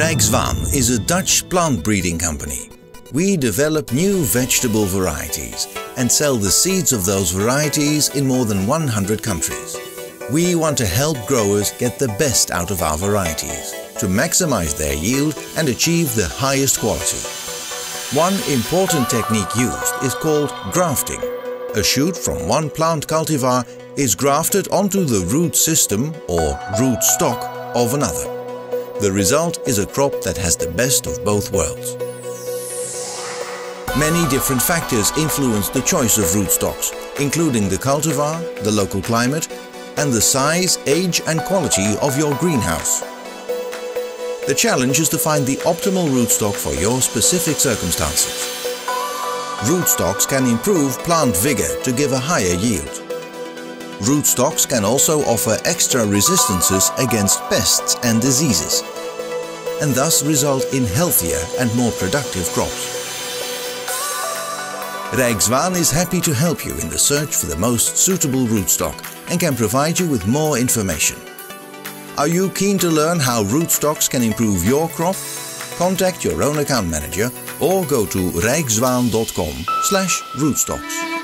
Rijk Zwaan is a Dutch plant breeding company. We develop new vegetable varieties and sell the seeds of those varieties in more than 100 countries. We want to help growers get the best out of our varieties to maximize their yield and achieve the highest quality. One important technique used is called grafting. A shoot from one plant cultivar is grafted onto the root system or root stock of another. The result is a crop that has the best of both worlds. Many different factors influence the choice of rootstocks, including the cultivar, the local climate, and the size, age and quality of your greenhouse. The challenge is to find the optimal rootstock for your specific circumstances. Rootstocks can improve plant vigor to give a higher yield. Rootstocks can also offer extra resistances against pests and diseases, and thus result in healthier and more productive crops. Rijk Zwaan is happy to help you in the search for the most suitable rootstock and can provide you with more information. Are you keen to learn how rootstocks can improve your crop? Contact your own account manager or go to rijkzwaan.com slash rootstocks.